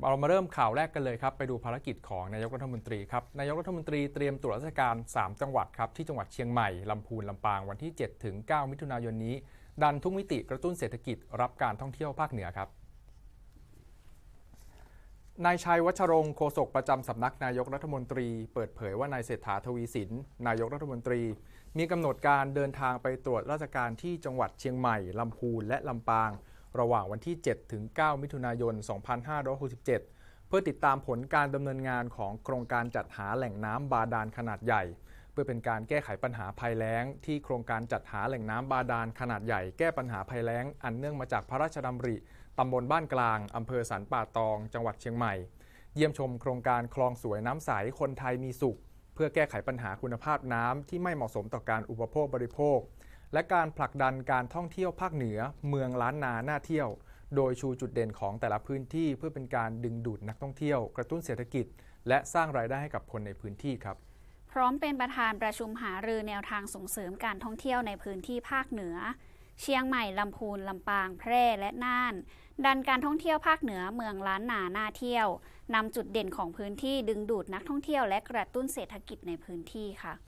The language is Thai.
เรามาเริ่มข่าวแรกกันเลยครับ ไปดูภารกิจของนายกรัฐมนตรีครับ นายกรัฐมนตรีเตรียมตรวจราชการ 3 จังหวัดครับ ที่จังหวัดเชียงใหม่ ลำพูน ลำปาง วันที่ 7 ถึง 9 มิถุนายนนี้ ดันทุกมิติกระตุ้นเศรษฐกิจรับการท่องเที่ยวภาคเหนือครับนายชัยวัชรงค์โฆษกประจำสำนักนายกรัฐมนตรี เปิดเผยว่านายเศรษฐาทวีสิน นายกรัฐมนตรี มีกำหนดการเดินทางไปตรวจราชการที่จังหวัดเชียงใหม่ ลำพูนและลำปาง ระหว่างวันที่ 7 ถึง 9 มิถุนายน 2567 เพื่อติดตามผลการดำเนินงานของโครงการจัดหาแหล่งน้ำบาดาลขนาดใหญ่ เพื่อเป็นการแก้ไขปัญหาภัยแล้ง ที่โครงการจัดหาแหล่งน้ำบาดาลขนาดใหญ่ แก้ปัญหาภัยแล้ง อันเนื่องมาจากพระราชดำริตำบลบ้านกลางอำเภอสันป่าตอง จังหวัดเชียงใหม่ เยี่ยมชมโครงการคลองสวยน้ำใสคนไทยมีสุข เพื่อแก้ไขปัญหาคุณภาพน้ำที่ไม่เหมาะสมต่อการอุปโภคบริโภค และการผลักดันการท่องเที่ยวภาคเหนือเมืองล้านนาหน้าเที่ยว โดยชูจุดเด่นของแต่ละพื้นที่เพื่อเป็นการดึงดูดนักท่องเที่ยว กระตุ้นเศรษฐกิจ และสร้างรายได้ให้กับคนในพื้นที่ครับพร้อมเป็นประธานประชุมหารือแนวทางส่งเสริมการท่องเที่ยวในพื้นที่ภาคเหนือ เชียงใหม่ลำพูนลำปางแพร่และน่าน ดันการท่องเที่ยวภาคเหนือเมืองล้านนาน่าเที่ยวนำจุดเด่นของพื้นที่ดึงดูดนักท่องเที่ยวและกระตุ้นเศรษฐกิจในพื้นที่ค่ะ